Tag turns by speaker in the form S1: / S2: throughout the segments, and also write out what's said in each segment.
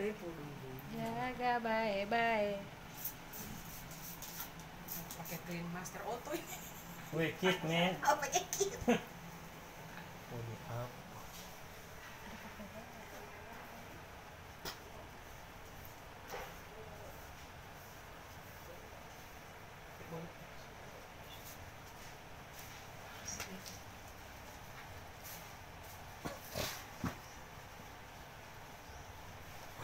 S1: tempo dulu
S2: jaga baik-baik
S1: pakai clean master auto ini
S3: Wih, kick man.
S1: apa ya gitu
S3: Holy up.
S1: Dakwado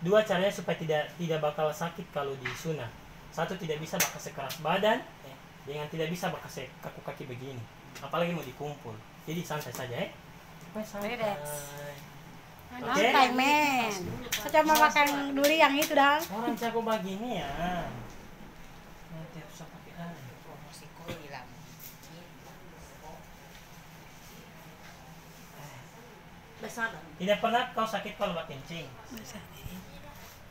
S3: Dua caranya supaya tidak tidak bakal sakit kalau disunat. Satu tidak bisa bakal sekeras badan, eh, dengan tidak bisa bakal kaku kaki begini. Apalagi mau dikumpul. Jadi santai saja, eh. Pokoknya santai. Oke.
S2: Santai men. Saya cuma makan duri yang itu dong.
S3: Orang jago begini ya. Nanti harus pakai
S1: promosi.
S3: Tidak pernah kau sakit kalau kencing?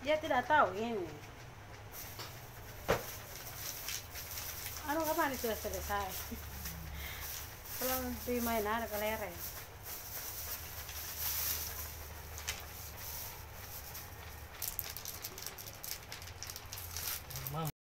S2: Dia tidak tahu ini. Anu kapan itu selesai? Kalau Belum dimainan kelereng.